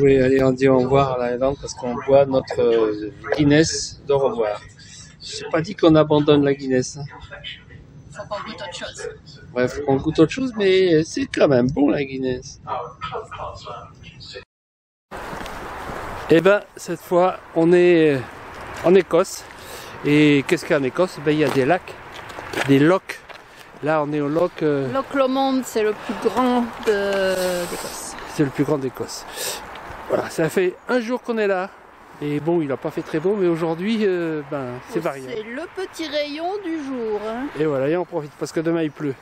Oui, allez, on dit au revoir à la Irlande parce qu'on boit notre euh, Guinness de revoir. J'ai pas dit qu'on abandonne la Guinness. hein. Faut qu'on goûte autre chose. Bref, on goûte autre chose, mais c'est quand même bon la Guinness. Et ben, cette fois, on est euh, en Écosse. Et qu'est-ce qu'il y a en Écosse? Ben, il y a des lacs, des lochs. Là, on est au loch, euh, Loch Lomond, c'est le plus grand de- d'Écosse. c'est le plus grand d'Écosse. Voilà, ça fait un jour qu'on est là. Et bon, il n'a pas fait très beau, mais aujourd'hui, euh, ben, c'est variable. C'est le petit rayon du jour. hein. Et voilà, et on profite parce que demain il pleut.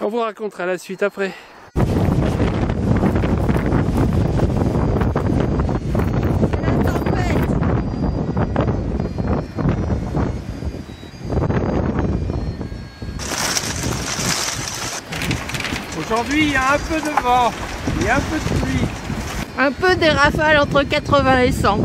On vous racontera la suite après. Aujourd'hui, il y a un peu de vent, il y a un peu de pluie. Un peu des rafales entre 80 et 100.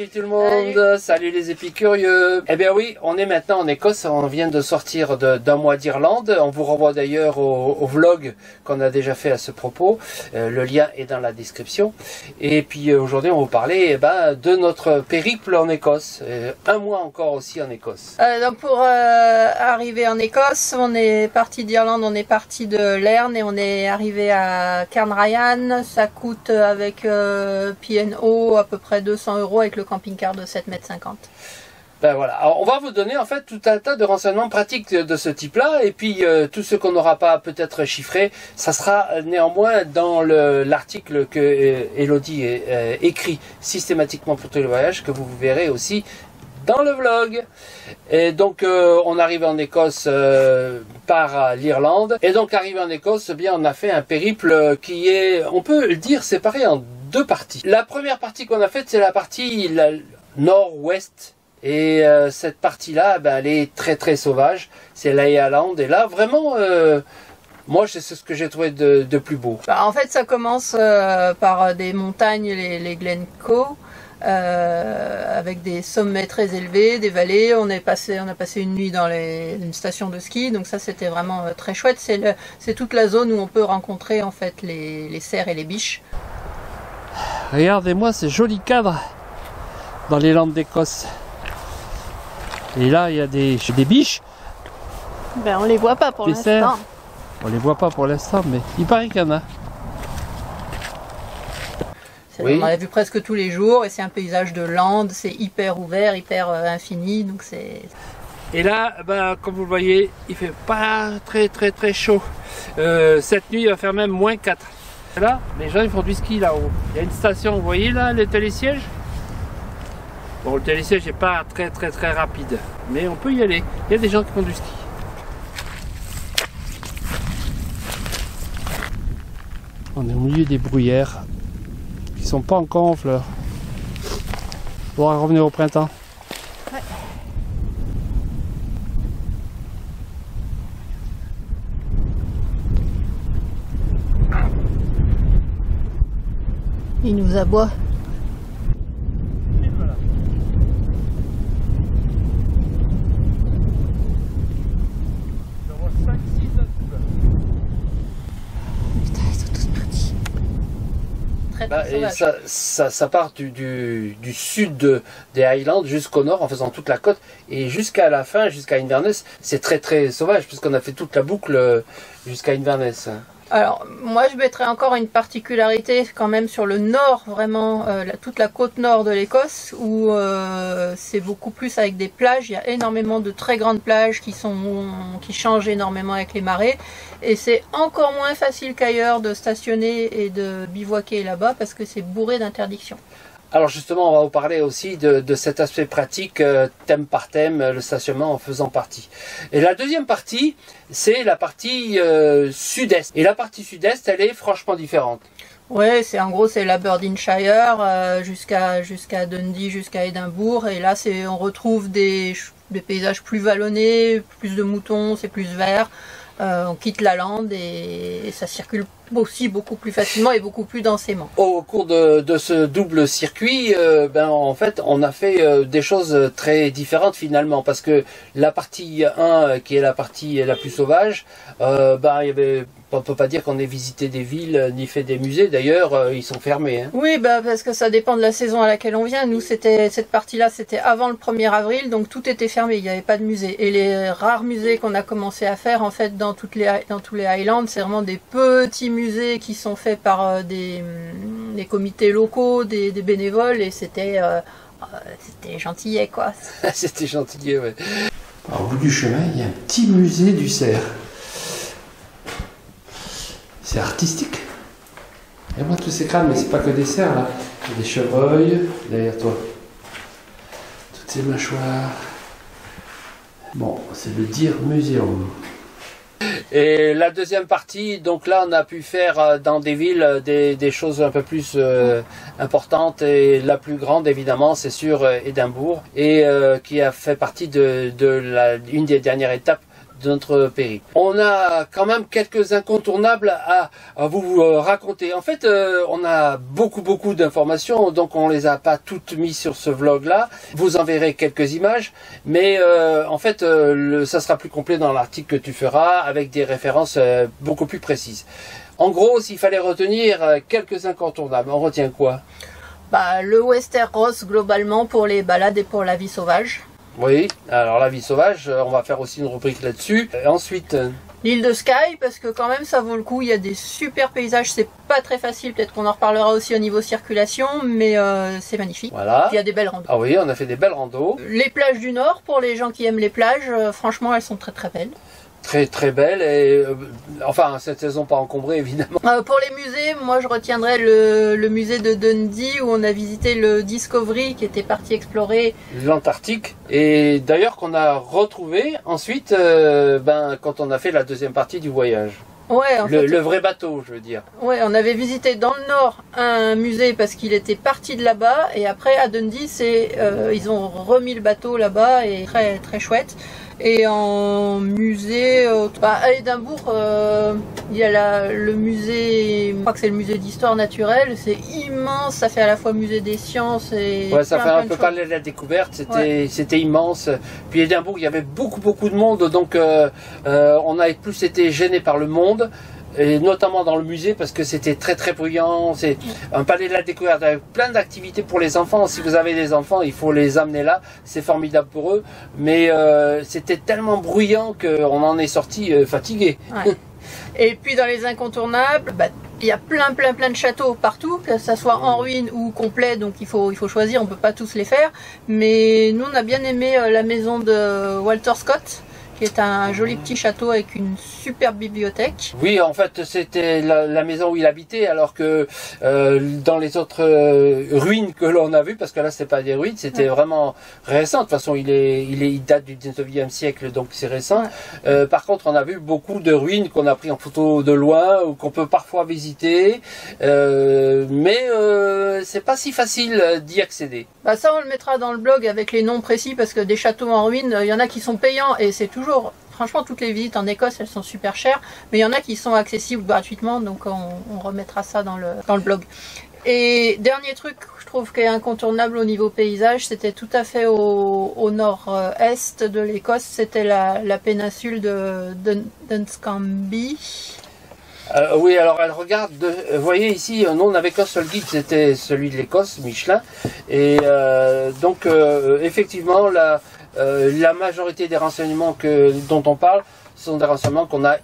Salut tout le monde, salut, les épicurieux. Eh bien oui, on est maintenant en Écosse, on vient de sortir d'un mois d'Irlande. On vous renvoie d'ailleurs au, au vlog qu'on a déjà fait à ce propos. Euh, le lien est dans la description. Et puis euh, aujourd'hui, on va vous parler eh ben, de notre périple en Écosse. Euh, un mois encore aussi en Écosse. Donc pour arriver en Écosse, on est parti d'Irlande, on est parti de Lerne et on est arrivé à Cairnryan. Ça coûte avec P&O à peu près 200 euros avec le camping-car de 7,50 mètres. Ben on va vous donner en fait tout un tas de renseignements pratiques de, ce type-là, et puis euh, tout ce qu'on n'aura pas peut-être chiffré, ça sera euh, néanmoins dans le- l'article que euh, Elodie écrit systématiquement pour tous les voyages, que vous verrez aussi dans le vlog. Et donc on arrive en Écosse par l'Irlande, et donc arrivé en Écosse, eh bien on a fait un périple qui est, on peut le dire, séparé en deux parties. La première partie qu'on a faite, c'est la partie nord-ouest et euh, cette partie-là, ben, elle est très très sauvage. C'est l'Ireland. Et là, vraiment, euh, moi, c'est ce que j'ai trouvé de, de plus beau. Bah, en fait, ça commence euh, par des montagnes, les, les Glencoe, euh, avec des sommets très élevés, des vallées. On est passé, on a passé une nuit dans les, une station de ski, donc ça c'était vraiment euh, très chouette. C'est le- c'est toute la zone où on peut rencontrer en fait les, les cerfs et les biches. Regardez-moi ces jolis cadres dans les Landes d'Écosse. Et là, il y a des, des biches. Ben on les voit pas pour Les l'instant. On les voit pas pour l'instant, mais il paraît qu'il y en a. Oui. On en a vu presque tous les jours et c'est un paysage de lande, c'est hyper ouvert, hyper euh, infini, donc c'est Et là, ben, comme vous le voyez, il fait pas très très très chaud. Euh, cette nuit, il va faire même moins 4. Là, les gens ils font du ski là-haut. Il y a une station, vous voyez là, le télésiège Bon, le télésiège n'est pas très très très rapide, mais on peut y aller. Il y a des gens qui font du ski. On est au milieu des bruyères qui sont pas encore en fleurs. On va revenir au printemps. il nous aboie. Très Bah, et ça, ça, ça, part du, du, du sud de, des Highlands jusqu'au nord en faisant toute la côte et jusqu'à la fin, jusqu'à Inverness, c'est très très sauvage puisqu'on a fait toute la boucle euh, jusqu'à Inverness. Alors, moi, je mettrais encore une particularité quand même sur le nord, vraiment, euh, toute la côte nord de l'Écosse, où euh, c'est beaucoup plus avec des plages. Il y a énormément de très grandes plages qui, sont, qui changent énormément avec les marées. Et c'est encore moins facile qu'ailleurs de stationner et de bivouaquer là-bas parce que c'est bourré d'interdictions. Alors justement, on va vous parler aussi de, cet aspect pratique, euh, thème par thème, le stationnement en faisant partie. Et la deuxième partie, c'est la partie euh, sud-est. Et la partie sud-est, elle est franchement différente. Ouais, c'est en gros c'est l'Aberdeenshire euh, jusqu'à jusqu'à Dundee, jusqu'à Édimbourg. Et là, c'est on retrouve des, des paysages plus vallonnés, plus de moutons, c'est plus vert. Euh, on quitte la lande et, ça circule aussi beaucoup plus facilement et beaucoup plus densément. Au cours de, ce double circuit, euh, ben en fait, on a fait euh, des choses très différentes finalement parce que la partie 1, qui est la partie la plus sauvage, ben il y avait on ne peut pas dire qu'on ait visité des villes euh, ni fait des musées. D'ailleurs, euh, ils sont fermés. Hein. Oui, bah, parce que ça dépend de la saison à laquelle on vient. Nous, c'était cette partie-là, c'était avant le 1er avril, donc tout était fermé. Il n'y avait pas de musée. Et les rares musées qu'on a commencé à faire, en fait, dans, toutes les, dans tous les Highlands, c'est vraiment des petits musées qui sont faits par euh, des, mm, des, comités locaux, des, des bénévoles, et c'était c'était gentillet, quoi. c'était gentillet, ouais. au bout du chemin, il y a un petit musée du cerf. C'est artistique. Et moi tous ces crânes, mais c'est pas que des cerfs là. Il y a des chevreuils derrière toi. Toutes ces mâchoires. Bon, c'est le Dire Museum. Et la deuxième partie, donc là, on a pu faire euh, dans des villes euh, des, choses un peu plus euh, importantes et la plus grande, évidemment, c'est sur Édimbourg et qui a fait partie de, une des dernières étapes de notre périple. On a quand même quelques incontournables à, vous euh, raconter. En fait, euh, on a beaucoup beaucoup d'informations, donc on les a pas toutes mises sur ce vlog-là. Vous en verrez quelques images, mais euh, en fait, ça sera plus complet dans l'article que tu feras avec des références beaucoup plus précises. En gros, s'il fallait retenir quelques incontournables, on retient quoi? Bah, Le Westeros globalement pour les balades et pour la vie sauvage. Oui, alors la vie sauvage, euh, on va faire aussi une rubrique là-dessus. ensuite. Euh, L'île de Skye, parce que quand même ça vaut le coup, il y a des super paysages, c'est pas très facile, peut-être qu'on en reparlera aussi au niveau circulation, mais euh, c'est magnifique. Voilà. Il y a des belles randos. Ah oui, on a fait des belles randos. Les plages du Nord, pour les gens qui aiment les plages, franchement elles sont très très belles très très belle et euh, enfin cette saison pas encombrée évidemment. Euh, pour les musées, moi je retiendrai le, musée de Dundee où on a visité le Discovery qui était parti explorer l'Antarctique et d'ailleurs qu'on a retrouvé ensuite euh, ben, quand on a fait la deuxième partie du voyage. Ouais, en le, fait, le, vrai bateau, je veux dire. Ouais, on avait visité dans le nord un musée parce qu'il était parti de là-bas et après à Dundee, c'est ils ont remis le bateau là-bas et très très chouette. Et en musée, euh, bah, à Édimbourg, euh, il y a le musée, je crois que c'est le musée d'histoire naturelle, c'est immense, ça fait à la fois musée des sciences et... Ouais, ça fait un peu parler de la découverte, c'était c'était immense. Puis Édimbourg, il y avait beaucoup beaucoup de monde, donc euh, on a plus été gêné par le monde et notamment dans le musée parce que c'était très très bruyant. C'est un palais de la découverte avec plein d'activités pour les enfants. Si vous avez des enfants, il faut les amener là. C'est formidable pour eux. Mais euh, c'était tellement bruyant qu'on en est sorti euh, fatigué. Et puis dans les incontournables, bah, il y a plein plein plein de châteaux partout, que ça soit en ruine ou complet, donc il faut, il faut choisir, on peut pas tous les faire. Mais nous on a bien aimé euh, la maison de Walter Scott qui est un joli petit château avec une superbe bibliothèque. Oui, en fait, c'était la, maison où il habitait, alors que euh, dans les autres euh, ruines que l'on a vues, parce que là, c'est pas des ruines, c'était vraiment récent. De toute façon, il est, il est, il date du 19e siècle, donc c'est récent. Euh, par contre, on a vu beaucoup de ruines qu'on a pris en photo de loin ou qu'on peut parfois visiter, mais c'est pas si facile d'y accéder. Bah ça, on le mettra dans le blog avec les noms précis, parce que des châteaux en ruine, il y en a qui sont payants et c'est toujours franchement, toutes les visites en Écosse, elles sont super chères, mais il y en a qui sont accessibles gratuitement, donc on, remettra ça dans le, dans le blog. Et dernier truc, je trouve qui est incontournable au niveau paysage, c'était tout à fait au, nord-est de l'Écosse, c'était la, péninsule de Dunscamby. Euh, oui, alors elle regarde. De, vous voyez ici, nous on n'avait qu'un seul guide, c'était celui de l'Écosse, Michelin. Et euh, donc euh, effectivement, la, euh, la majorité des renseignements dont on parle sont des renseignements qu'on a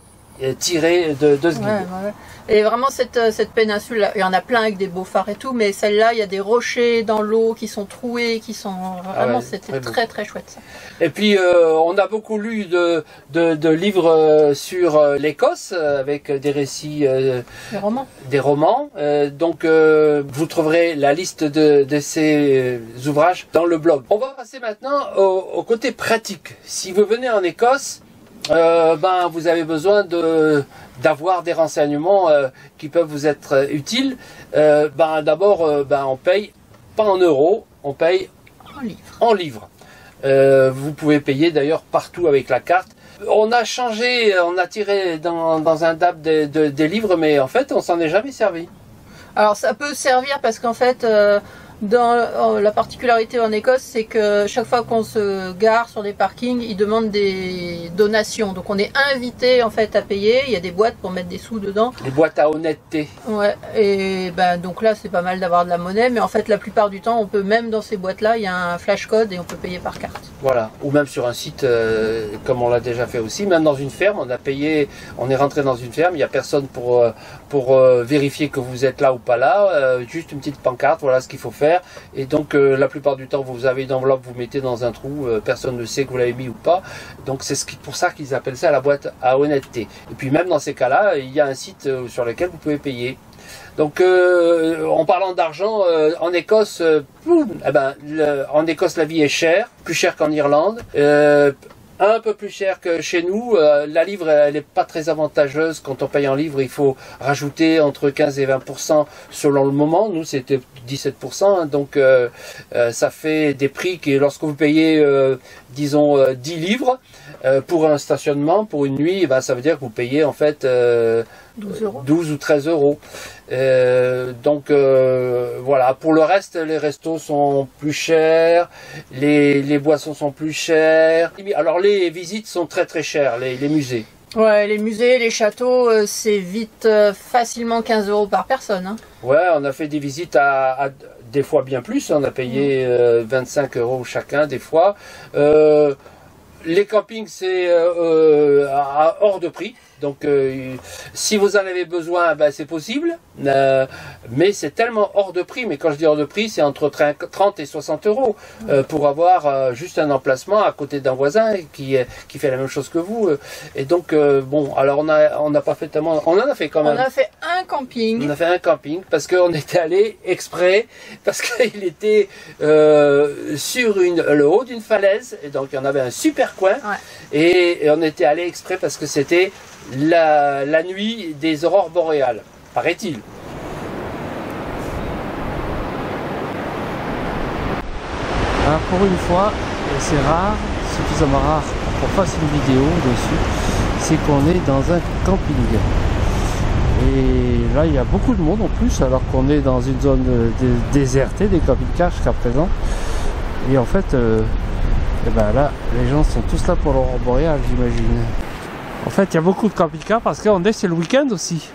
euh, tirés de, de ce guide. Ouais, ouais, ouais. Et vraiment, cette, euh, cette péninsule, là, il y en a plein avec des beaux phares et tout, mais celle-là, il y a des rochers dans l'eau qui sont troués, qui sont. Vraiment, ouais, c'était très très, très chouette ça. Et puis euh, on a beaucoup lu de, de, de livres euh, sur l'Écosse avec des récits, euh, Les romans. des romans. Euh, donc euh, vous trouverez la liste de, de ces ouvrages dans le blog. On va passer maintenant au, au côté pratique. Si vous venez en Écosse, euh, ben vous avez besoin de d'avoir des renseignements euh, qui peuvent vous être utiles. Euh, ben d'abord, ben on paye pas en euros, on paye En livre. en livres. Vous pouvez payer d'ailleurs partout avec la carte. On a changé, on a tiré dans, dans un DAB des, de- des livres, mais en fait, on s'en est jamais servi. Alors ça peut servir parce qu'en fait, dans euh, la particularité en Écosse, c'est que chaque fois qu'on se gare sur des parkings, ils demandent des donations. Donc on est invité en fait à payer. Il y a des boîtes pour mettre des sous dedans. Les boîtes à honnêteté. Ouais. Et ben donc là, c'est pas mal d'avoir de la monnaie, mais en fait, la plupart du temps, on peut même dans ces boîtes-là, il y a un flash code et on peut payer par carte. Voilà. Ou même sur un site, euh, comme on l'a déjà fait aussi. Même dans une ferme, on a payé, on est rentré dans une ferme, il n'y a personne pour, euh, pour euh, vérifier que vous êtes là ou pas là. Euh, juste une petite pancarte, voilà ce qu'il faut faire. Et donc, euh, la plupart du temps, vous avez une enveloppe, vous mettez dans un trou, euh, personne ne sait que vous l'avez mis ou pas. Donc, c'est ce pour ça qu'ils appellent ça la boîte à honnêteté. Et puis, même dans ces cas-là, il y a un site euh, sur lequel vous pouvez payer. Donc, en parlant d'argent, en Écosse, eh ben, en Écosse, la vie est chère, plus chère qu'en Irlande. Un peu plus cher que chez nous. Euh, la livre, elle n'est pas très avantageuse. Quand on paye en livre, il faut rajouter entre 15 et 20% selon le moment. Nous, c'était 17% hein, donc euh, euh, ça fait des prix qui, lorsque vous payez, euh, disons, euh, 10 livres euh, pour un stationnement, pour une nuit, eh ben, ça veut dire que vous payez en fait euh, 12 euros. 12 ou 13 euros. Euh, donc euh, voilà, pour le reste, les restos sont plus chers, les, les boissons sont plus chères. Alors les visites sont très très chères, les, les musées. Ouais, les musées, les châteaux, euh, c'est vite euh, facilement 15 euros par personne. Hein. Ouais, on a fait des visites à, à des fois bien plus, on a payé euh, 25 euros chacun des fois. Les campings, c'est à- hors de prix. Donc, euh, si vous en avez besoin, ben, c'est possible. Euh, mais c'est tellement hors de prix. Mais quand je dis hors de prix, c'est entre 30 et 60 euros euh, pour avoir juste un emplacement à côté d'un voisin qui, qui fait la même chose que vous. Et donc, bon, alors on a on n'a pas fait tellement. On en a fait quand On même. a fait un camping. On a fait un camping parce qu'on était allé exprès, parce qu'il était sur une, le haut d'une falaise, et donc il y en avait un super coin, Ouais. et, et on était allé exprès parce que c'était la, nuit des aurores boréales, paraît-il. Alors pour une fois, c'est rare, suffisamment rare pour qu'on fasse une vidéo dessus, c'est qu'on est dans un camping. Et là il y a beaucoup de monde en plus alors qu'on est dans une zone euh, dé- désertée des camping-cars jusqu'à présent. Et en fait, euh, eh ben là, les gens sont tous là pour l'aurore boréale j'imagine. En fait il y a beaucoup de camping-cars parce qu'on est c'est le week-end aussi.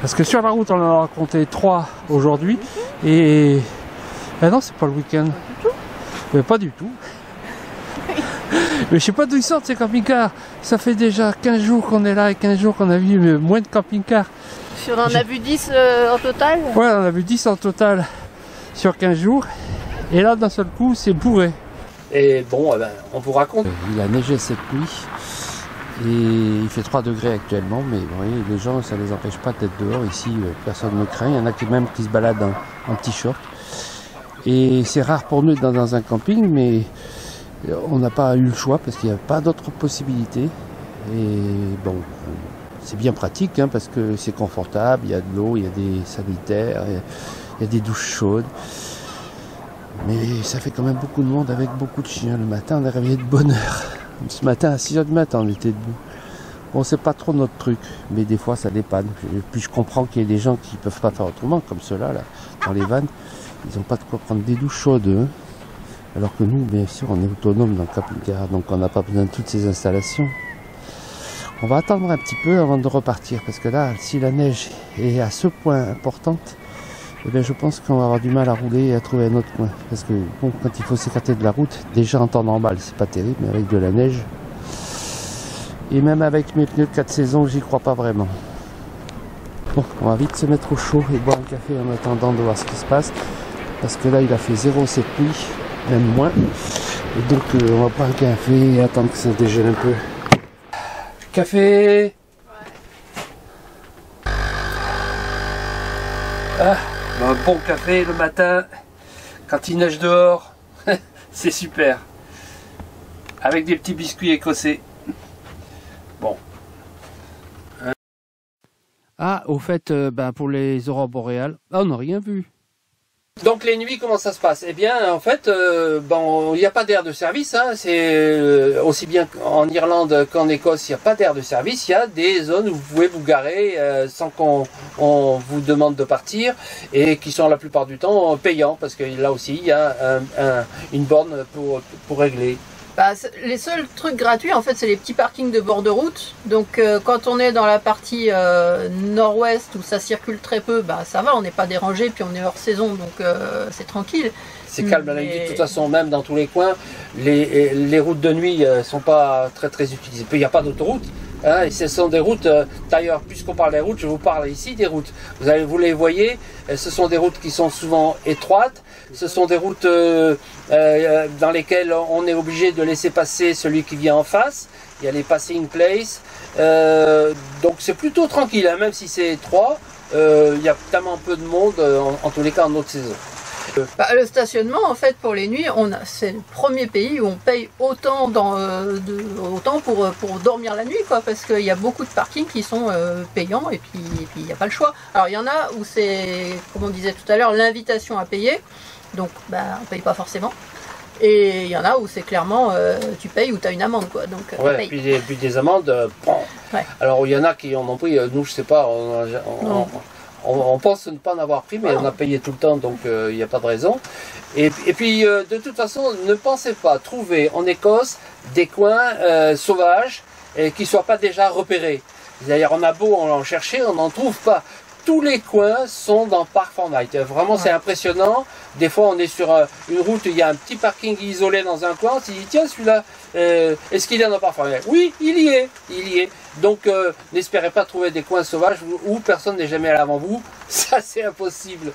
Parce que sur la route on en a raconté trois aujourd'hui et... Ah non c'est pas le week-end. Mais pas du tout. Mais je sais pas d'où ils sortent ces camping-cars. Ça fait déjà 15 jours qu'on est là et 15 jours qu'on a vu mais moins de camping-cars. On en a vu 10 euh, en total. Ouais, on a vu 10 en total sur 15 jours. Et là, d'un seul coup, c'est bourré. Et bon, eh ben, on vous raconte. Il a neigé cette nuit. Et il fait 3 degrés actuellement. Mais vous voyez, les gens, ça les empêche pas d'être dehors. Ici, euh, personne ne craint. Il y en a qui même qui se baladent en, en t-shirt. Et c'est rare pour nous dans, dans un camping, mais euh, on n'a pas eu le choix parce qu'il n'y a pas d'autre possibilité. Et bon, c'est bien pratique hein, parce que c'est confortable, il y a de l'eau, il y a des sanitaires, il y a, il y a des douches chaudes. Mais ça fait quand même beaucoup de monde avec beaucoup de chiens. Le matin, on est réveillé de bonne heure. Ce matin, à 6h du matin, on était debout. Bon, c'est pas trop notre truc, mais des fois, ça dépanne. Puis, je comprends qu'il y ait des gens qui peuvent pas faire autrement, comme ceux-là, là, dans les vannes. Ils n'ont pas de quoi prendre des douches chaudes. Alors que nous, bien sûr, on est autonome dans le camping-car, donc on n'a pas besoin de toutes ces installations. On va attendre un petit peu avant de repartir parce que là, si la neige est à ce point importante, eh bien, je pense qu'on va avoir du mal à rouler et à trouver un autre coin. Parce que bon, quand il faut s'écarter de la route, déjà en temps normal, c'est pas terrible, mais avec de la neige. Et même avec mes pneus de 4 saisons, j'y crois pas vraiment. Bon, on va vite se mettre au chaud et boire un café en attendant de voir ce qui se passe. Parce que là, il a fait 0 cette nuit, même moins. Et donc, euh, on va boire un café et attendre que ça dégèle un peu. Café Ah, bon café le matin, quand il neige dehors, c'est super. Avec des petits biscuits écossais. Bon. Ah, au fait, euh, ben, pour les aurores boréales, ah, on n'a rien vu. Donc les nuits, comment ça se passe? Eh bien, en fait, euh, bon, il n'y a pas d'air de service. Hein, c'est euh, aussi bien en Irlande qu'en Écosse, il n'y a pas d'air de service. Il y a des zones où vous pouvez vous garer euh, sans qu'on on vous demande de partir et qui sont la plupart du temps payants parce que là aussi, il y a un- un- une borne pour, pour régler. Bah, les seuls trucs gratuits, en fait, c'est les petits parkings de bord de route. Donc, euh, quand on est dans la partie euh, nord-ouest où ça circule très peu, bah ça va, on n'est pas dérangé, puis on est hors saison, donc euh, c'est tranquille. C'est calme à la nuit. De toute façon, même dans tous les coins, les, les routes de nuit ne sont pas très très utilisées. Puis il n'y a pas d'autoroute. Hein, et ce sont des routes, euh, d'ailleurs, puisqu'on parle des routes, je vous parle ici des routes. Vous, avez, vous les voyez, euh, ce sont des routes qui sont souvent étroites. Ce sont des routes euh, euh, dans lesquelles on est obligé de laisser passer celui qui vient en face. Il y a les passing places. Euh, donc c'est plutôt tranquille, hein, même si c'est étroit. il y a tellement peu de monde, en, en tous les cas en haute saison. Bah, le stationnement, en fait, pour les nuits, on a, c'est le premier pays où on paye autant, dans, euh, de, autant pour, euh, pour dormir la nuit, quoi, parce qu'il y a beaucoup de parkings qui sont euh, payants et puis il n'y a pas le choix. Alors il y en a où c'est, comme on disait tout à l'heure, l'invitation à payer, donc bah, on paye pas forcément. Et il y en a où c'est clairement euh, tu payes ou tu as une amende, quoi. Donc Ouais, paye. puis des, puis des amendes. euh. Ouais. Alors il y en a qui en ont pris, nous je sais pas, on, on-. On- on pense ne pas en avoir pris, mais on a payé tout le temps, donc euh, il n'y a pas de raison. Et, et puis euh, de toute façon, ne pensez pas trouver en Écosse des coins euh, sauvages et qui ne soient pas déjà repérés. D'ailleurs, on a beau en chercher, on n'en trouve pas. Tous les coins sont dans Park Fortnite. Vraiment, c'est impressionnant. Des fois, on est sur euh, une route, il y a un petit parking isolé dans un coin. On s'est dit, tiens, celui-là, euh, est-ce qu'il est dans Park Fortnite Oui, il y est. Il y est. Donc, euh, n'espérez pas trouver des coins sauvages où, personne n'est jamais allé avant vous. Ça, c'est impossible.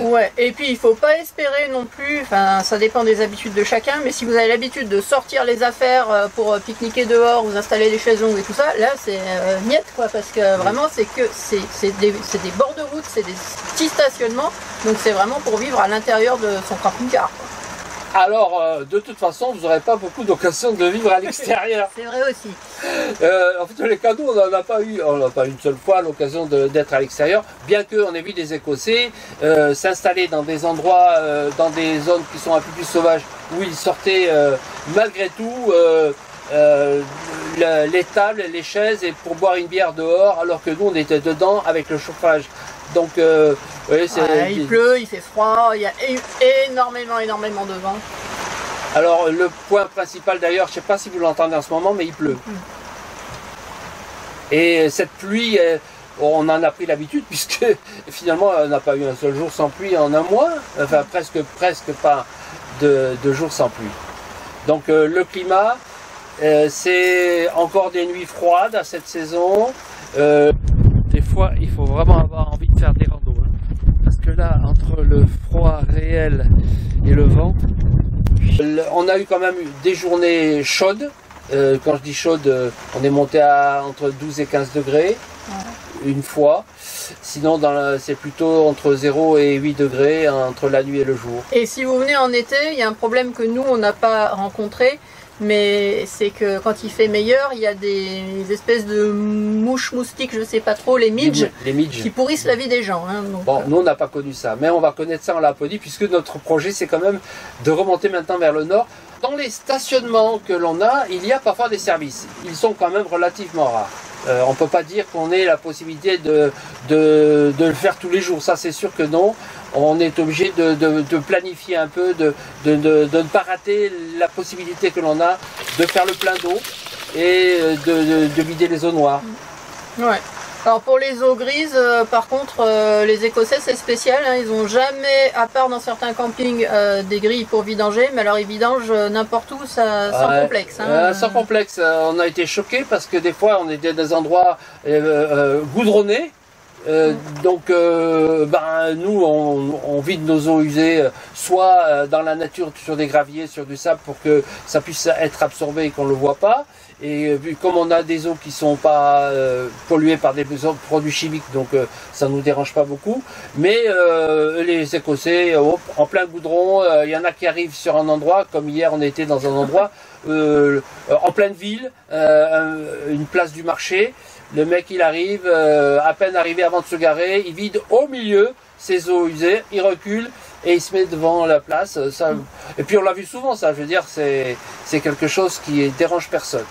Ouais, et puis il faut pas espérer non plus, ça dépend des habitudes de chacun, mais si vous avez l'habitude de sortir les affaires pour pique-niquer dehors, vous installer des chaises-longues et tout ça, là c'est niette quoi, parce que vraiment c'est que c'est c'est des, c'est des bords de route, c'est des petits stationnements, donc c'est vraiment pour vivre à l'intérieur de son camping-car. Alors, euh, de toute façon, vous n'aurez pas beaucoup d'occasion de vivre à l'extérieur. C'est vrai aussi. Euh, en fait, les cadeaux, on n'en a pas eu, on n'a pas une seule fois l'occasion d'être à l'extérieur, bien qu'on ait vu des Écossais euh, s'installer dans des endroits, dans des zones qui sont un peu plus sauvages, où ils sortaient malgré tout le- les tables, les chaises, et pour boire une bière dehors, alors que nous, on était dedans avec le chauffage. Donc, euh, c'est- Ouais, il pleut, il fait froid, il y a énormément, énormément de vent. Alors le point principal d'ailleurs, je ne sais pas si vous l'entendez en ce moment, mais il pleut. Et cette pluie, euh, on en a pris l'habitude puisque finalement on n'a pas eu un seul jour sans pluie en un mois, enfin presque presque pas de, de jours sans pluie. Donc euh, le climat, euh, c'est encore des nuits froides à cette saison. Euh, des fois, il faut vraiment avoir envie de faire des randos. hein. Parce que là, entre le froid réel et le vent, On a eu quand même des journées chaudes. Euh, quand je dis chaudes, euh, on est monté à entre 12 et 15 degrés une fois. Sinon, c'est plutôt entre 0 et 8 degrés hein, entre la nuit et le jour. Et si vous venez en été, il y a un problème que nous, on n'a pas rencontré, mais c'est que quand il fait meilleur, il y a des espèces de mouches moustiques, je sais pas trop, les midges, Les midges. qui pourrissent la vie des gens. hein, donc, Bon, euh, nous on n'a pas connu ça, mais on va connaître ça en Laponie puisque notre projet c'est quand même de remonter maintenant vers le nord. Dans les stationnements que l'on a, il y a parfois des services. Ils sont quand même relativement rares. Euh, on ne peut pas dire qu'on ait la possibilité de, de, de le faire tous les jours. Ça, c'est sûr que non. On est obligé de, de- de planifier un peu, de, ne pas rater la possibilité que l'on a de faire le plein d'eau. et euh, de, de- de vider les eaux noires. Ouais. Alors pour les eaux grises, euh, par contre, euh, les Écossais c'est spécial. hein. ils ont jamais, à part dans certains campings, euh, des grilles pour vidanger, mais alors ils vidangent n'importe où, ça, sans Ouais. complexe. hein. Sans complexe, on a été choqués parce que des fois on était dans des endroits goudronnés. Euh, Donc, euh, ben, nous, on, vide nos eaux usées, euh, soit dans la nature, sur des graviers, sur du sable, pour que ça puisse être absorbé et qu'on le voit pas. Et vu comme on a des eaux qui sont pas polluées par des produits chimiques, donc ça nous dérange pas beaucoup. Mais les Écossais, en plein goudron, il y en a qui arrivent sur un endroit, comme hier on était dans un endroit en pleine ville, un- une place du marché. Le mec il arrive, euh, à peine arrivé avant de se garer, il vide au milieu ses eaux usées, il recule et il se met devant la place. Ça, et puis on l'a vu souvent ça, je veux dire, c'est c'est quelque chose qui dérange personne.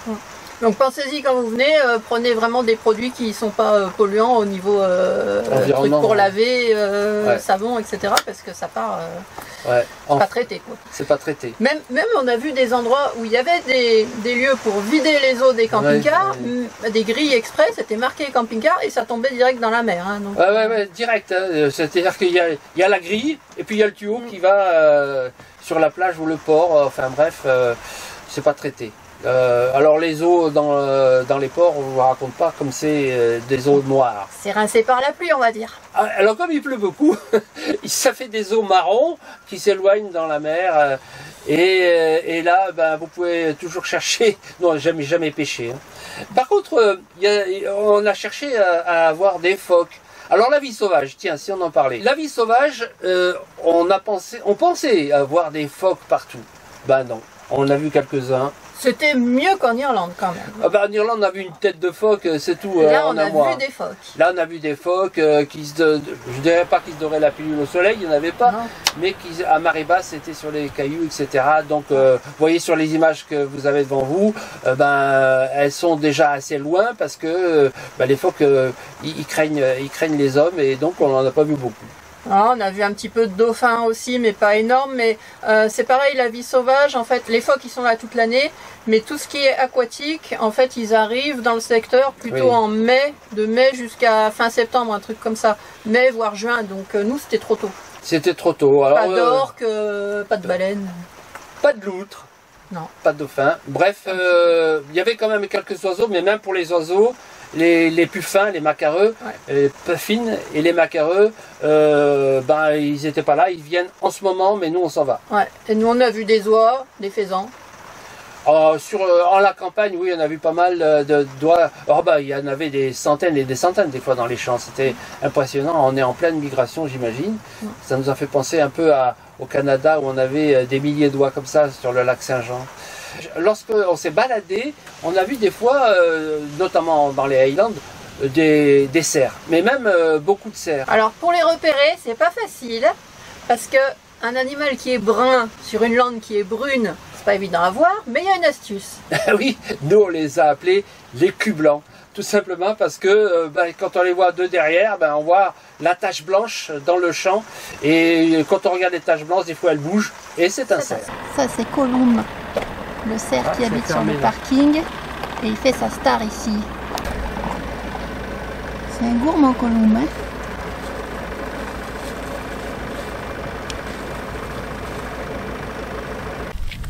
Donc pensez-y quand vous venez, euh, prenez vraiment des produits qui sont pas euh, polluants au niveau euh, Environnement, trucs pour laver, euh, Ouais. savon, etc. Parce que ça part euh, Ouais, pas traité. C'est pas traité. Même, même on a vu des endroits où il y avait des, des lieux pour vider les eaux des camping-cars, Ouais, mm, des grilles express, c'était marqué camping-car et ça tombait direct dans la mer. hein, donc, Ouais, ouais, ouais, direct. hein. Euh, C'est-à-dire qu'il y a, il y a la grille et puis il y a le tuyau qui va euh, sur la plage ou le port. euh, Enfin bref, euh, c'est pas traité. Euh, alors les eaux dans, euh, dans les ports, on vous raconte pas comme c'est euh, des eaux noires. C'est rincé par la pluie, on va dire. Ah, Alors comme il pleut beaucoup, ça fait des eaux marron qui s'éloignent dans la mer. et, et là, ben, vous pouvez toujours chercher. Non, jamais jamais pêché. hein. Par contre, il y a- on a cherché à, à avoir des phoques. Alors la vie sauvage, tiens, si on en parlait. La vie sauvage, on a pensé, on pensait avoir des phoques partout. Ben non, on en a vu quelques-uns. C'était mieux qu'en Irlande quand même. Ah ben, en Irlande, on a vu une tête de phoque, euh, c'est tout. euh, Là, on a vu des phoques. Là, on a vu des phoques euh, qui se, de- je dirais pas qu'ils se doraient la pilule au soleil, il n'y en avait pas, Non. mais qui à marée basse étaient sur les cailloux, etc. Donc, euh, vous voyez sur les images que vous avez devant vous, ben, elles sont déjà assez loin parce que ben, les phoques, ils, ils craignent, ils craignent les hommes et donc on n'en a pas vu beaucoup. Ah, on a vu un petit peu de dauphins aussi, mais pas énorme. Mais euh, c'est pareil, la vie sauvage, en fait, les phoques, ils sont là toute l'année. Mais tout ce qui est aquatique, en fait, ils arrivent dans le secteur plutôt Oui. en mai, de mai jusqu'à fin septembre, un truc comme ça. Mai, voire juin. Donc euh, nous, c'était trop tôt. C'était trop tôt. Alors, pas euh, d'orques, euh, pas de baleines. pas de loutre. Non. Pas de dauphin. Bref, il y avait quand même quelques oiseaux, mais même pour les oiseaux, les, les puffins, les macareux, Ouais. les puffins et les macareux, euh, ben ils n'étaient pas là. Ils viennent en ce moment, mais nous on s'en va. Ouais. Et nous, on a vu des oies, des faisans. Euh, sur, euh, en la campagne, oui, on a vu pas mal euh, de doigts. Oh, bah, il y en avait des centaines et des centaines des fois dans les champs. C'était impressionnant. On est en pleine migration, j'imagine. Ça nous a fait penser un peu à, au Canada où on avait des milliers d'oies comme ça sur le lac Saint-Jean. Lorsque on s'est baladé, on a vu des fois, euh, notamment dans les Highlands, des, des cerfs, mais même euh, beaucoup de cerfs. Alors pour les repérer, c'est pas facile parce que un animal qui est brun sur une lande qui est brune, c'est pas évident à voir, mais il y a une astuce. Ah oui, nous on les a appelés les culs blancs. Tout simplement parce que euh, ben, quand on les voit deux derrière, ben, on voit la tache blanche dans le champ. Et quand on regarde les taches blanches, des fois elles bougent. Et c'est un cerf. Ça, c'est Colum, le cerf Ah, qui habite sur le là. parking et il fait sa star ici. C'est un gourmand, Colum. Hein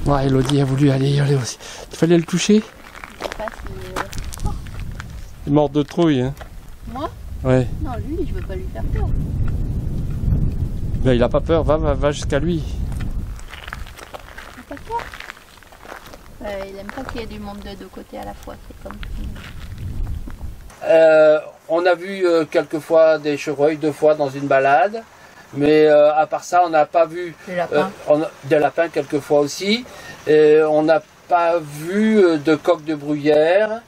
Ouais, Elodie a voulu aller, aller aussi. Il fallait le toucher Je sais pas si, Il est mort de trouille. Hein. Moi? Ouais. Non, lui, je veux pas lui faire peur. Ben, il a pas peur, va, va, va jusqu'à lui. Il a pas peur. Euh, il aime pas qu'il y ait du monde de deux côtés à la fois. C'est comme. Euh, on a vu euh, quelques fois des chevreuils, deux fois dans une balade. Mais à part ça, on n'a pas vu Les lapins. on a- des lapins quelques fois aussi. Et on n'a pas vu de coq de bruyère,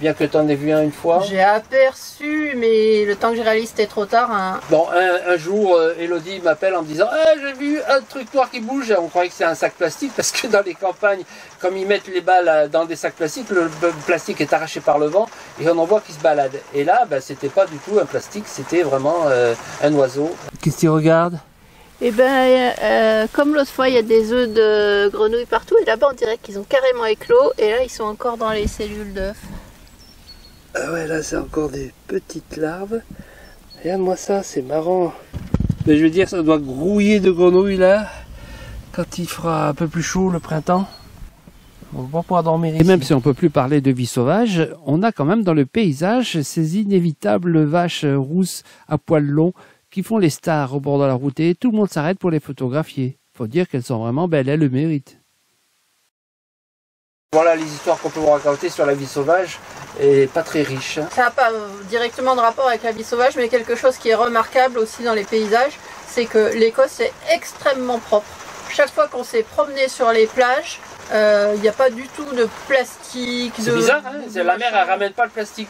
bien que tu en aies vu un une fois. J'ai aperçu, mais le temps que j'ai réalisé, c'était trop tard. hein. Bon, un, un jour, euh, Elodie m'appelle en me disant Ah, j'ai vu un truc noir qui bouge. On croyait que c'est un sac plastique parce que dans les campagnes, comme ils mettent les balles euh, dans des sacs plastiques, le plastique est arraché par le vent et on en voit qui se balade. Et là, ben, c'était pas du tout un plastique, c'était vraiment euh, un oiseau. Qu'est-ce que tu regardes Et ben, euh, comme l'autre fois, il y a des œufs de grenouilles partout, et là-bas, on dirait qu'ils ont carrément éclos, et là, ils sont encore dans les cellules d'œufs. Ah ouais, là, c'est encore des petites larves. Regarde-moi ça, c'est marrant. Mais je veux dire, ça doit grouiller de grenouilles là, quand il fera un peu plus chaud le printemps. On va pas pouvoir dormir Et même si on peut plus parler de vie sauvage, on a quand même dans le paysage ces inévitables vaches rousses à poils longs qui font les stars au bord de la route et tout le monde s'arrête pour les photographier. Faut dire qu'elles sont vraiment belles, elles le méritent. Voilà les histoires qu'on peut vous raconter sur la vie sauvage et pas très riche. Ça n'a pas directement de rapport avec la vie sauvage, mais quelque chose qui est remarquable aussi dans les paysages, c'est que l'Écosse est extrêmement propre. Chaque fois qu'on s'est promené sur les plages, euh, il n'y a pas du tout de plastique. C'est bizarre, hein de la mer elle ramène pas le plastique.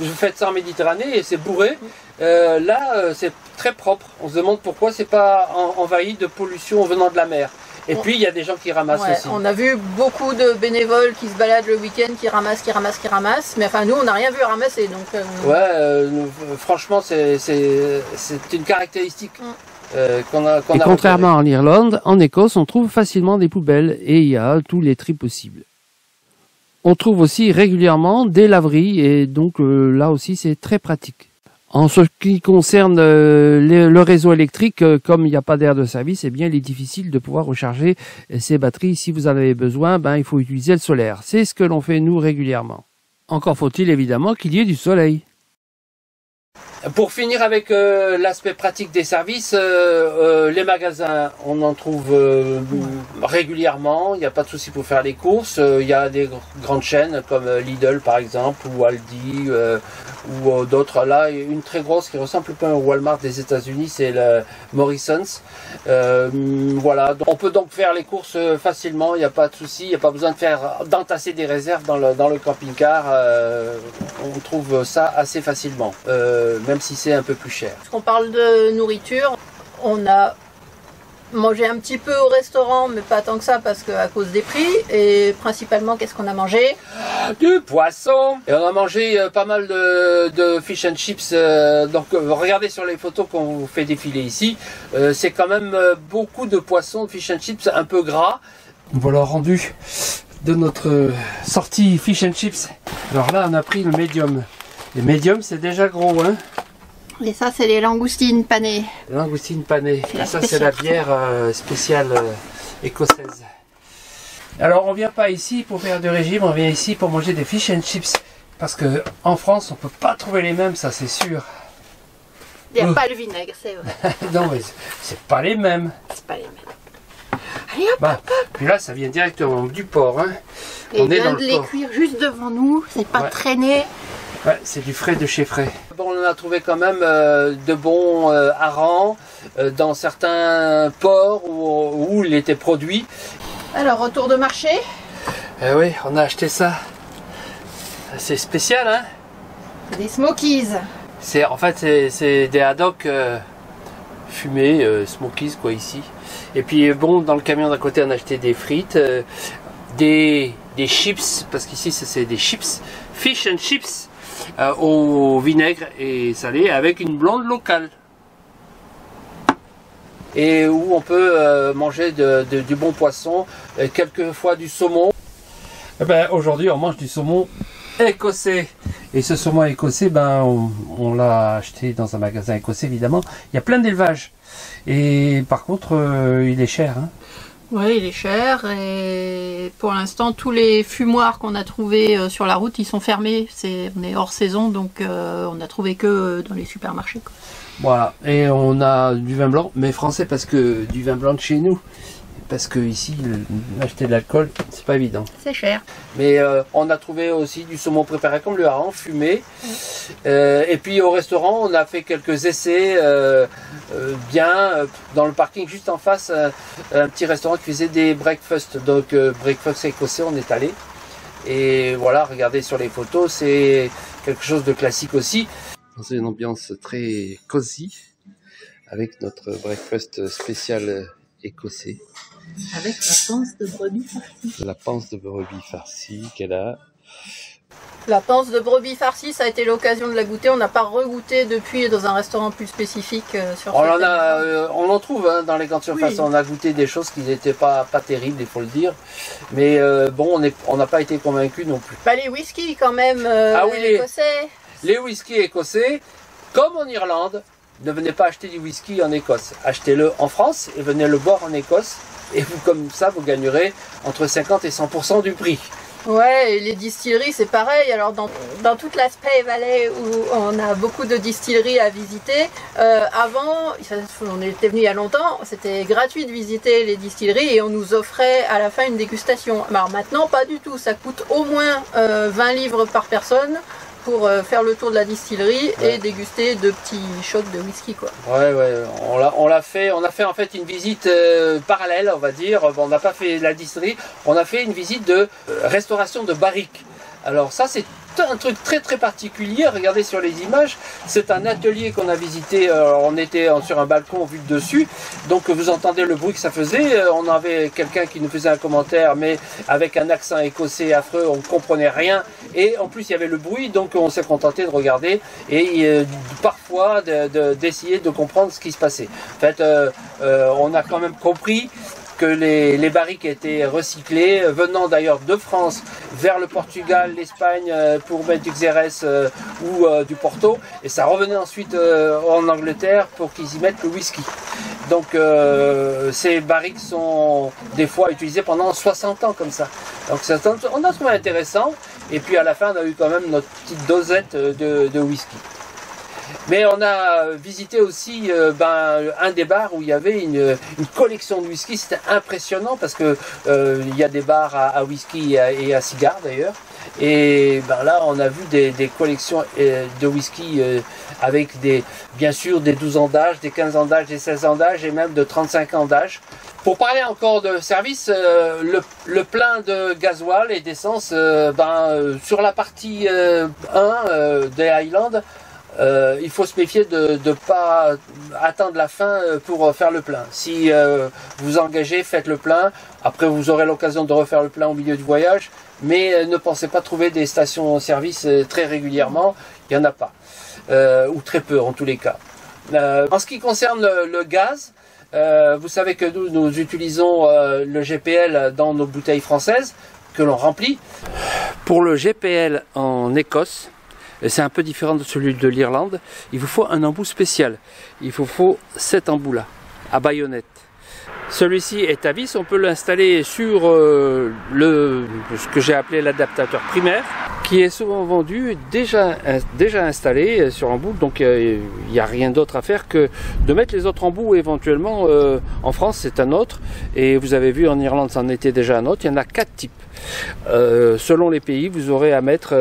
Je fais ça en Méditerranée et c'est bourré. Euh, là, euh, c'est très propre. On se demande pourquoi c'est pas en- envahi de pollution venant de la mer. Et On- puis il y a des gens qui ramassent Ouais, aussi. on a vu beaucoup de bénévoles qui se baladent le week-end, qui ramassent, qui ramassent, qui ramassent. Mais enfin, nous, on n'a rien vu ramasser. Donc, euh, Ouais, euh, nous, euh, franchement, c'est c'est- c'est une caractéristique Mm. euh, qu'on a. qu'on Et a contrairement en Irlande, en Écosse, on trouve facilement des poubelles et il y a tous les tri possibles. On trouve aussi régulièrement des laveries et donc euh, là aussi c'est très pratique. En ce qui concerne euh, le réseau électrique, euh, comme il n'y a pas d'air de service, eh bien il est difficile de pouvoir recharger euh, ces batteries. Si vous en avez besoin, ben il faut utiliser le solaire. C'est ce que l'on fait nous régulièrement. Encore faut-il évidemment qu'il y ait du soleil. Pour finir avec l'aspect pratique des services, les magasins, on en trouve régulièrement. Il n'y a pas de souci pour faire les courses. Il y a des gr- grandes chaînes comme Lidl par exemple ou Aldi ou euh, d'autres. Là, une très grosse qui ressemble un peu au Walmart des États-Unis, c'est le Morrison's. Euh, voilà, on peut donc faire les courses euh, facilement. Il n'y a pas de souci. Il n'y a pas besoin de faire d'entasser des réserves dans le, dans le camping-car. Euh, on trouve ça assez facilement, euh, même si c'est un peu plus cher. Parce qu'on parle de nourriture, on a mangé un petit peu au restaurant, mais pas tant que ça parce que à cause des prix. Et principalement, qu'est-ce qu'on a mangé? Du poisson Et on a mangé euh, pas mal de, fish and chips. euh, donc euh, regardez sur les photos qu'on vous fait défiler ici. C'est quand même beaucoup de poissons, fish and chips un peu gras. Voilà rendu de notre sortie fish and chips. Alors là on a pris le médium. Le médium c'est déjà gros hein. Et ça, c'est les langoustines panées. Langoustine panée. C'est la ça, c'est la bière euh, spéciale euh, écossaise. Alors, on vient pas ici pour faire du régime, on vient ici pour manger des fish and chips. Parce que en France, on peut pas trouver les mêmes, ça c'est sûr. Il n'y a Oh. pas le vinaigre, c'est vrai. non, mais c'est- pas les mêmes. C'est pas les mêmes. Allez hop, Bah, puis là, ça vient directement du porc. Hein. et on est vient dans de le les port. cuire juste devant nous. C'est pas Ouais. traîné. Ouais, c'est du frais de chez frais. Bon, on a trouvé quand même euh, de bons euh, harengs euh, dans certains ports où, où il était produit. Alors, retour de marché? Eh oui, on a acheté ça. C'est spécial, hein? Des smokies. C'est en fait c'est, c'est des haddock euh, fumés, euh, smokies quoi ici. Et puis bon dans le camion d'à côté on a acheté des frites, euh, des, des chips parce qu'ici c'est, c'est des chips, fish and chips euh, au vinaigre et salé avec une blonde locale. Et où on peut euh, manger du bon poisson, quelquefois du saumon. Eh ben, aujourd'hui on mange du saumon écossais. Et ce saumon écossais, ben, on, on l'a acheté dans un magasin écossais, évidemment. Il y a plein d'élevages. Et par contre, euh, il est cher. hein. Oui, il est cher et pour l'instant tous les fumoirs qu'on a trouvés euh, sur la route ils sont fermés. C'est on est hors saison donc euh, on a trouvé que euh, dans les supermarchés. Voilà. Et on a du vin blanc, mais français parce que du vin blanc de chez nous. Parce que ici, acheter de l'alcool, c'est pas évident. C'est cher. Mais euh, on a trouvé aussi du saumon préparé comme le hareng, fumé. Euh, et puis au restaurant, on a fait quelques essais euh, euh, bien dans le parking juste en face, un petit restaurant qui faisait des breakfast. Donc euh, breakfast écossais, on est allé. Et voilà, regardez sur les photos, c'est quelque chose de classique aussi. Dans une ambiance très cosy, avec notre breakfast spécial écossais. Avec la panse de brebis. la panse de brebis farcie qu'elle a. La panse de brebis farcie, ça a été l'occasion de la goûter. On n'a pas regoûté depuis dans un restaurant plus spécifique euh, sur On ce en, a, euh, on en trouve hein, dans les grandes surfaces. Oui. On a goûté des choses qui n'étaient pas, pas terribles, il faut le dire. Mais euh, bon, on n'a pas été convaincus non plus. Bah, les whisky quand même, euh, Ah oui, les- écossais. Les whiskies écossais, comme en Irlande, ne venez pas acheter du whisky en Écosse. Achetez-le en France et venez le boire en Écosse. Et vous, comme ça, vous gagnerez entre 50 et 100% du prix. Ouais, et les distilleries, c'est pareil. Alors, dans, dans toute la Spey Valley où on a beaucoup de distilleries à visiter, euh, avant, on était venu il y a longtemps, c'était gratuit de visiter les distilleries et on nous offrait à la fin une dégustation. Alors maintenant, pas du tout. Ça coûte au moins euh, 20 livres par personne pour euh, faire le tour de la distillerie Ouais. et déguster deux petits shots de whisky, quoi. Ouais, ouais, on l'a, on l'a fait, on a fait en fait une visite euh, parallèle, on va dire. On n'a pas fait la distillerie, on a fait une visite de euh, restauration de barriques. Alors ça, c'est un truc très très particulier. Regardez sur les images, c'est un atelier qu'on a visité. euh, on était sur un balcon vu de dessus, donc vous entendez le bruit que ça faisait. Euh, On avait quelqu'un qui nous faisait un commentaire, mais avec un accent écossais affreux, on ne comprenait rien. Et en plus, il y avait le bruit, donc on s'est contenté de regarder et euh, parfois de- de- d'essayer de, comprendre ce qui se passait. En fait, on a quand même compris que les, les barriques étaient recyclées, euh, venant d'ailleurs de France vers le Portugal, l'Espagne euh, pour Xérès euh, ou du Porto, et ça revenait ensuite en Angleterre pour qu'ils y mettent le whisky. Donc ces barriques sont des fois utilisées pendant 60 ans comme ça. Donc un- on a trouvé intéressant, et puis à la fin on a eu quand même notre petite dosette de whisky. Mais on a visité aussi euh, ben, un des bars où il y avait une, une collection de whisky. C'était impressionnant parce que euh, il y a des bars à, à whisky et à, et cigares d'ailleurs. Et ben là, on a vu des, des collections euh, de whisky euh, avec des, bien sûr des 12 ans d'âge, des 15 ans d'âge, des 16 ans d'âge et même de 35 ans d'âge. Pour parler encore de service, le, le plein de gasoil et d'essence, ben, sur la partie euh, 1 euh, des Highlands, euh, il faut se méfier de ne pas attendre la fin euh, pour euh, faire le plein. Si vous engagez, faites le plein. Après, vous aurez l'occasion de refaire le plein au milieu du voyage. Mais ne pensez pas trouver des stations-service euh, très régulièrement. Il n'y en a pas. Ou très peu en tous les cas. En ce qui concerne le, gaz, vous savez que nous, utilisons le GPL dans nos bouteilles françaises que l'on remplit. Pour le GPL en Écosse, c'est un peu différent de celui de l'Irlande. Il vous faut un embout spécial. Il vous faut cet embout-là, à baïonnette. Celui-ci est à vis, on peut l'installer sur euh, le, ce que j'ai appelé l'adaptateur primaire, qui est souvent vendu déjà, déjà installé euh, sur embout. Donc euh, il n'y a rien d'autre à faire que de mettre les autres embouts éventuellement. en France, c'est un autre. Et vous avez vu en Irlande, c'en était déjà un autre. Il y en a quatre types. Selon les pays, vous aurez à mettre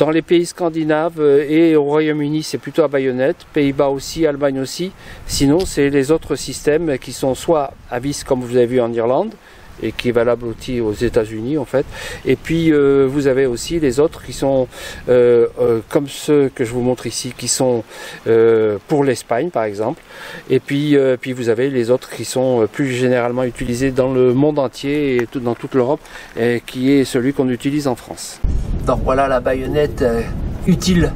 dans les pays scandinaves euh, et au Royaume-Uni, c'est plutôt à baïonnette. Pays-Bas aussi, Allemagne aussi. Sinon, c'est les autres systèmes qui sont soit à vis, comme vous avez vu en Irlande, et qui est valable aussi aux États-Unis en fait. Et puis euh, vous avez aussi les autres qui sont euh, euh, comme ceux que je vous montre ici, qui sont euh, pour l'Espagne par exemple. Et puis, euh, puis vous avez les autres qui sont plus généralement utilisés dans le monde entier et tout- dans toute l'Europe, et qui est celui qu'on utilise en France. Donc voilà la baïonnette euh, utile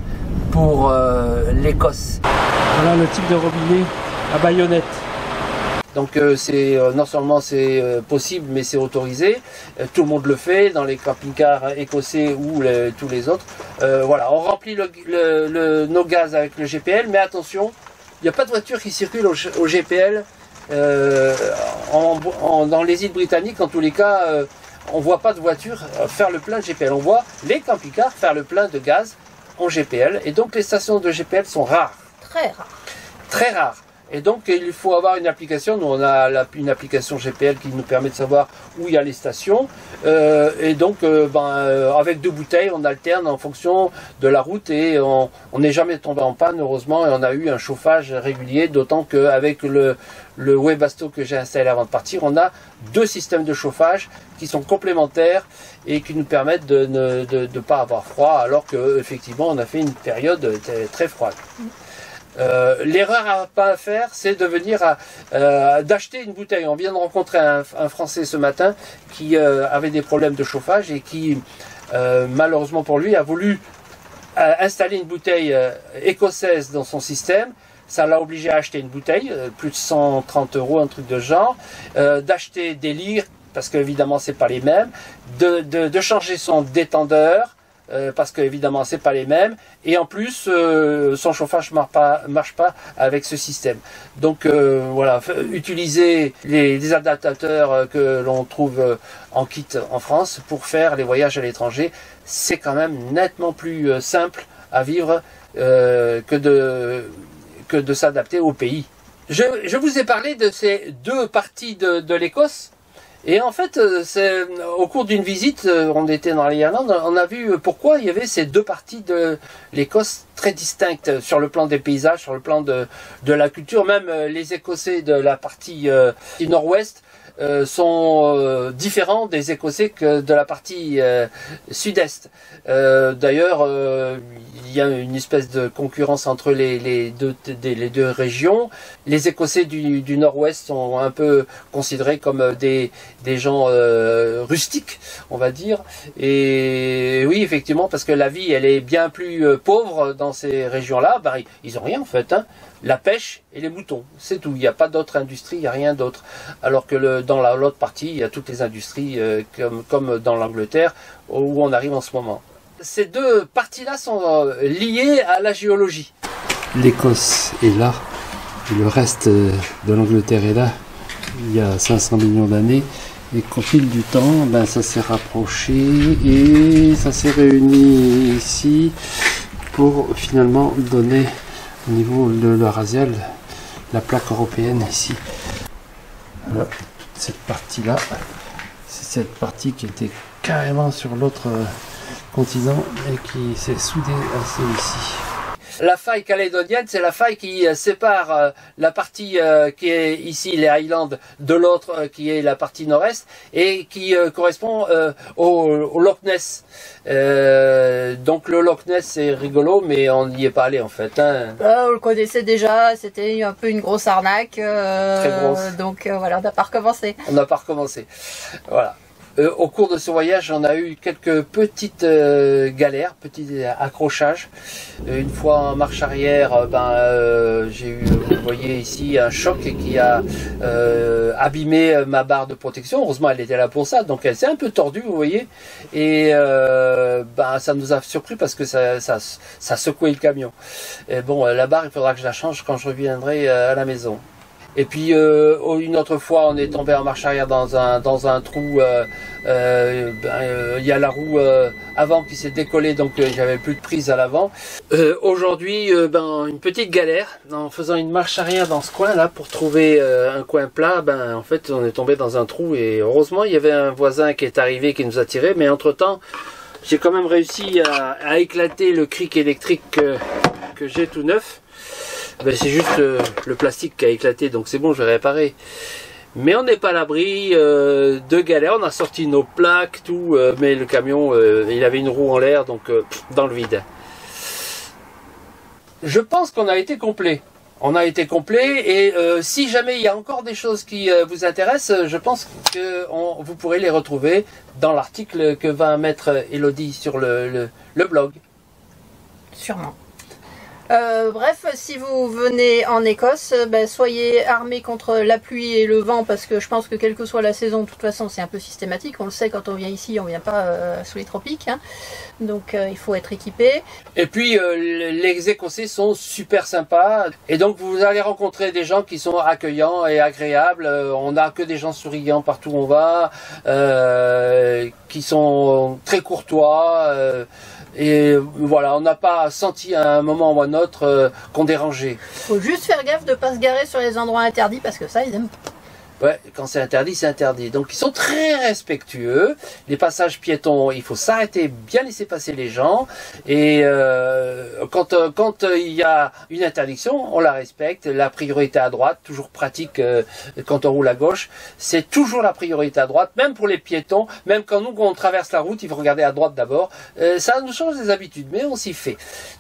pour euh, l'Écosse. Voilà le type de robinet à baïonnette. Donc euh, c'est euh, non seulement c'est euh, possible, mais c'est autorisé. Euh, tout le monde le fait dans les camping-cars écossais ou le- tous les autres. Euh, voilà, on remplit le, le- le- nos gaz avec le GPL, mais attention, il n'y a pas de voiture qui circule au, au GPL euh, en- en- dans les îles britanniques. En tous les cas, euh, on voit pas de voiture faire le plein de GPL. On voit les camping-cars faire le plein de gaz en GPL, et donc les stations de GPL sont rares Très rare. très rare. Et donc il faut avoir une application. Nous on a une application GPL qui nous permet de savoir où il y a les stations. Euh, et donc euh, ben, euh, avec deux bouteilles, on alterne en fonction de la route et on n'est jamais tombé en panne heureusement et on a eu un chauffage régulier. D'autant qu'avec le le Webasto que j'ai installé avant de partir, on a deux systèmes de chauffage qui sont complémentaires et qui nous permettent de ne pas avoir froid alors que effectivement on a fait une période très- très froide. Euh, L'erreur à pas faire, c'est de venir à, euh, d'acheter une bouteille. On vient de rencontrer un, un Français ce matin qui euh, avait des problèmes de chauffage et qui euh, malheureusement pour lui, a voulu euh, installer une bouteille euh, écossaise dans son système. Ça l'a obligé à acheter une bouteille, plus de 130 euros, un truc de genre, d'acheter des lyres, parce qu'évidemment c'est pas les mêmes, de, de, de changer son détendeur, euh, parce qu'évidemment c'est pas les mêmes, et en plus euh, son chauffage marche pas, marche pas avec ce système. Donc euh, voilà, utiliser les, adaptateurs euh, que l'on trouve euh, en kit en France pour faire les voyages à l'étranger, c'est quand même nettement plus simple à vivre que de que de s'adapter au pays. Je, je vous ai parlé de ces deux parties de, de l'Écosse. Et en fait, euh, c'est au cours d'une visite, euh, on était dans les Highlands, on a vu pourquoi il y avait ces deux parties de l'Écosse très distinctes sur le plan des paysages, sur le plan de, la culture. Même euh, les Écossais de la partie euh, nord-ouest euh, sont euh, différents des Écossais que de la partie euh, sud-est. Euh, D'ailleurs, il y a une espèce de concurrence entre les, les, deux, les deux régions. Les Écossais du, du nord-ouest sont un peu considérés comme des, des gens rustiques, on va dire. Et oui, effectivement, parce que la vie, elle est bien plus pauvre dans ces régions-là. Bah, ils ont rien en fait. Hein. La pêche et les moutons, c'est tout. Il n'y a pas d'autre industrie, il n'y a rien d'autre. Alors que dans la- l'autre partie, il y a toutes les industries, euh, comme, dans l'Angleterre, où on arrive en ce moment. Ces deux parties-là sont euh, liées à la géologie. L'Écosse est là, le reste euh, de l'Angleterre est là, il y a 500 millions d'années, et qu'au fil du temps, ben, ça s'est rapproché et ça s'est réuni ici pour finalement donner au niveau de l'Eurasial la plaque européenne ici. Cette partie-là, c'est cette partie qui était carrément sur l'autre euh, continent et qui s'est soudée assez ici. La faille calédonienne, c'est la faille qui euh, sépare euh, la partie euh, qui est ici les Highlands de l'autre qui est la partie nord-est et qui correspond au, au Loch Ness. Donc le Loch Ness c'est rigolo, mais on n'y est pas allé en fait. hein. On le connaissait déjà, c'était un peu une grosse arnaque. Très grosse. Donc voilà, on n'a pas recommencé. On n'a pas recommencé. Voilà. Euh, au cours de ce voyage, on a eu quelques petites euh, galères, petits accrochages. Euh, une fois en marche arrière, ben, j'ai eu, vous voyez ici, un choc qui a abîmé ma barre de protection. Heureusement, elle était là pour ça, donc elle s'est un peu tordue, vous voyez. Et ben, ça nous a surpris parce que ça, ça, ça secouait le camion. Bon, la barre, il faudra que je la change quand je reviendrai à la maison. Et puis euh, une autre fois, on est tombé en marche arrière dans un dans un trou. euh, euh, ben, euh, Il y a la roue euh, avant qui s'est décollée, donc j'avais plus de prise à l'avant. Aujourd'hui, ben une petite galère en faisant une marche arrière dans ce coin là pour trouver un coin plat. Ben en fait, on est tombé dans un trou et heureusement il y avait un voisin qui est arrivé qui nous a tiré, mais entre temps. J'ai quand même réussi à, à éclater le cric électrique que, que j'ai tout neuf. Ben, c'est juste le, le plastique qui a éclaté, donc c'est bon, je vais réparer. Mais on n'est pas à l'abri euh, de galères. On a sorti nos plaques, tout, euh, mais le camion, euh, il avait une roue en l'air, donc euh, dans le vide. Je pense qu'on a été complet. On a été complet et euh, si jamais il y a encore des choses qui euh, vous intéressent, euh, je pense que vous pourrez les retrouver dans l'article que va mettre Elodie sur le blog. Sûrement. Euh, bref, si vous venez en Écosse, euh, ben, soyez armés contre la pluie et le vent parce que je pense que quelle que soit la saison, de toute façon, c'est un peu systématique. On le sait quand on vient ici, on vient pas euh, sous les tropiques, hein. donc il faut être équipé. Et puis les Écossais sont super sympas et donc vous allez rencontrer des gens qui sont accueillants et agréables. On n'a que des gens souriants partout où on va, qui sont très courtois. Euh, et voilà, on n'a pas senti à un moment ou à un autre euh, qu'on dérangeait. Faut juste faire gaffe de pas se garer sur les endroits interdits parce que ça, ils aiment pas. Ouais, quand c'est interdit, c'est interdit. Donc ils sont très respectueux. Les passages piétons, il faut s'arrêter, bien laisser passer les gens. Et euh, quand euh, quand euh, il y a une interdiction, on la respecte. La priorité à droite, toujours pratique euh, quand on roule à gauche, c'est toujours la priorité à droite, même pour les piétons. Même quand nous on traverse la route, il faut regarder à droite d'abord. Ça nous change des habitudes, mais on s'y fait.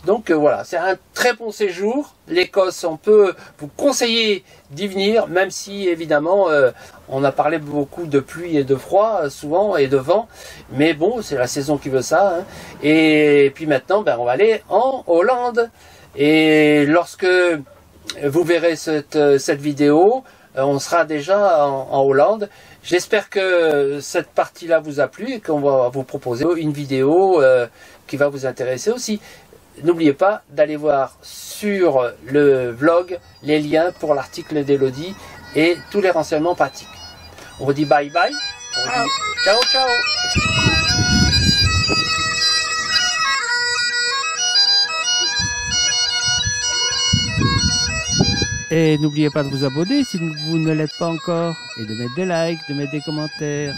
Donc voilà, c'est un très bon séjour. L'Écosse, on peut vous conseiller d'y venir, même si évidemment euh, on a parlé beaucoup de pluie et de froid souvent et de vent, mais bon, c'est la saison qui veut ça. hein. Et puis maintenant, ben, on va aller en Hollande. Et lorsque vous verrez cette, euh, vidéo, euh, on sera déjà en, Hollande. J'espère que cette partie-là vous a plu et qu'on va vous proposer une vidéo qui va vous intéresser aussi. N'oubliez pas d'aller voir sur le vlog les liens pour l'article d'Elodie et tous les renseignements pratiques. On vous dit bye bye. On vous dit ciao ciao. Et n'oubliez pas de vous abonner si vous ne l'êtes pas encore, et de mettre des likes, de mettre des commentaires.